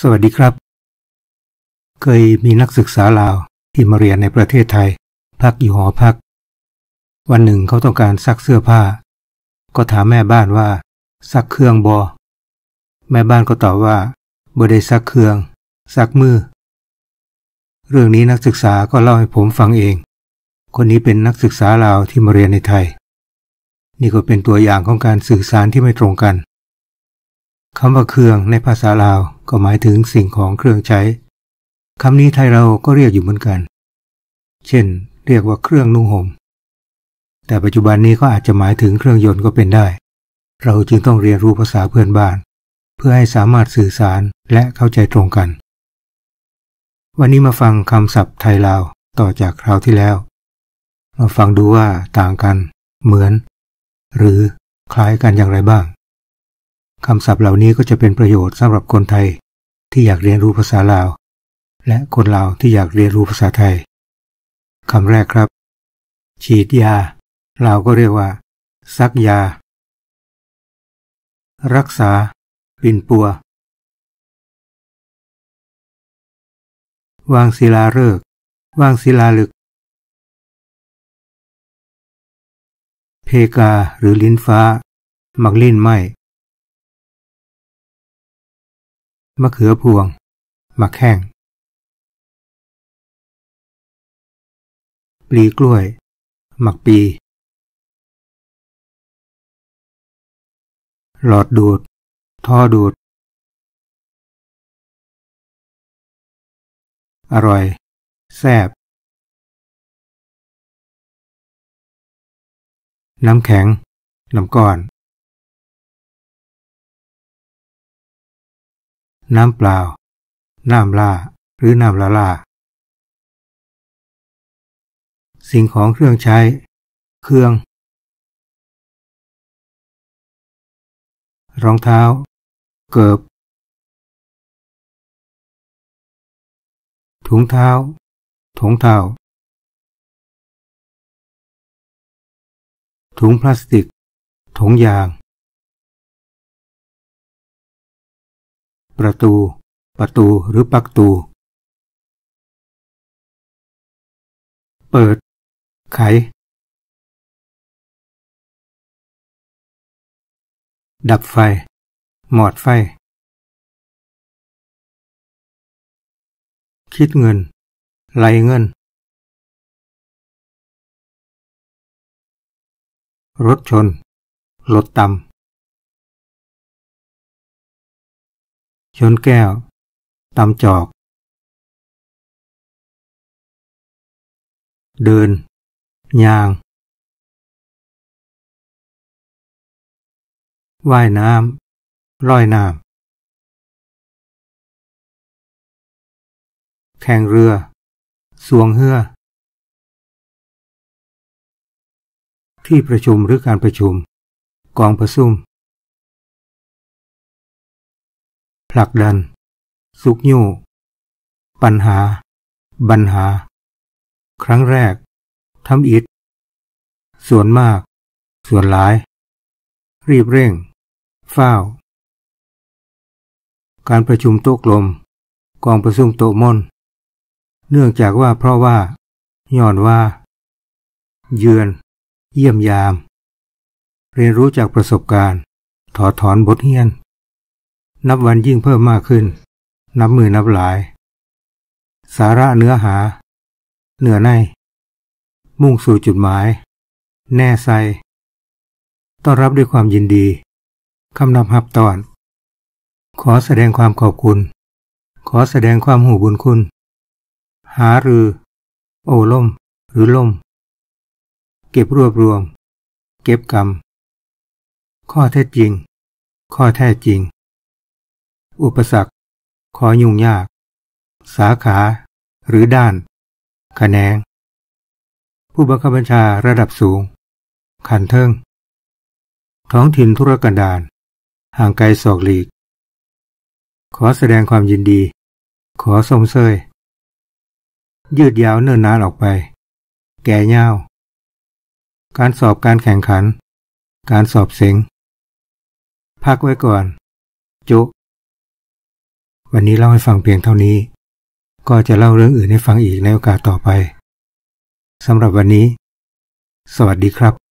สวัสดีครับ เคยมีนักศึกษาลาวที่มาเรียนในประเทศไทย พักอยู่หอพัก วันหนึ่งเขาต้องการซักเสื้อผ้า ก็ถามแม่บ้านว่า ซักเครื่องบอ แม่บ้านก็ตอบว่าบ่ได้ซักเครื่อง ซักมือ เรื่องนี้นักศึกษาก็เล่าให้ผมฟังเอง คนนี้เป็นนักศึกษาลาวที่มาเรียนในไทย นี่ก็เป็นตัวอย่างของการสื่อสารที่ไม่ตรงกัน คำว่าเครื่องในภาษาลาวก็หมายถึงสิ่งของเครื่องใช้ คำนี้ไทยเราก็เรียกอยู่เหมือนกัน เช่น เรียกว่าเครื่องนุ่งห่ม แต่ปัจจุบันนี้ก็อาจจะหมายถึงเครื่องยนต์ก็เป็นได้ เราจึงต้องเรียนรู้ภาษาเพื่อนบ้าน เพื่อให้สามารถสื่อสารและเข้าใจตรงกัน วันนี้มาฟังคำศัพท์ไทยลาวต่อจากคราวที่แล้ว มาฟังดูว่าต่างกัน เหมือน หรือคล้ายกันอย่างไรบ้าง คำศัพท์เหล่านี้ก็จะเป็นประโยชน์สำหรับคนไทยที่อยากเรียนรู้ภาษาลาว และคนลาวที่อยากเรียนรู้ภาษาไทยคำแรกครับ ฉีดยาลาวก็เรียกว่า ซักยา รักษา ปินปัว วางศิลาฤกษ์วางศิลาลึก เพกาหรือลิ้นฟ้า มักลิ้นไหม มะเขือพวงมะแข้ง ปลีกล้วย หมักปี หลอดดูด ท่อดูด อร่อย แซ่บ น้ำแข็ง น้ำก้อน น้ำเปล่า น้ำลาหรือน้ำละล่า สิ่งของเครื่องใช้ เครื่อง รองเท้า เกิบ ถุงเท้า ถุงเท้า ถุงพลาสติก ถุงยาง ประตู ประตูหรือปักตู เปิด ไข ดับไฟ หมอดไฟ คิดเงิน ไหลเงิน รถชน รถต่ำ ชนแก้วตำจอก เดิน ยาง ว่ายน้ำลอยน้ำแข่งเรือ สวงเฮือ ที่ประชุมหรือการประชุม กองประชุม ผลักดัน สุกยู่ปัญหา บัญหา ครั้งแรกทำอิดส่วนมาก ส่วนหลาย รีบเร่ง เฝ้า การประชุมโต๊ะกลม กองประชุมโต๊ะมนเนื่องจากว่าเพราะว่าย้อนว่า เยือน เยี่ยมยาม เรียนรู้จากประสบการณ์ ถอดถอนบทเรียน นับวันยิ่งเพิ่มมากขึ้น นับมือนับหลาย สาระเนื้อหาเนื้อใน มุ่งสู่จุดหมาย แน่ใจต้อนรับด้วยความยินดี คำนำหับตอน ขอแสดงความขอบคุณ ขอแสดงความหูบุญคุณ หารือ โอล่ม หรือล่ม เก็บรวบรวม เก็บกรรม ข้อเท็จจริง ข้อแท้จริง อุปสรรค ขอยุ่งยาก สาขา หรือด้านขแขนง ผู้บังคับบัญชาระดับสูง ขันเทิง ท้องถิ่นธุรกันดารห่างไกลศอกหลีก ขอแสดงความยินดี ขอทรงเซยยืดยาวเนิ่นนานออกไป แก่ยาว การสอบการแข่งขัน การสอบเสงพักไว้ก่อน จุ วันนี้เล่าให้ฟังเพียงเท่านี้ ก็จะเล่าเรื่องอื่นให้ฟังอีกในโอกาสต่อไปสำหรับวันนี้ สวัสดีครับ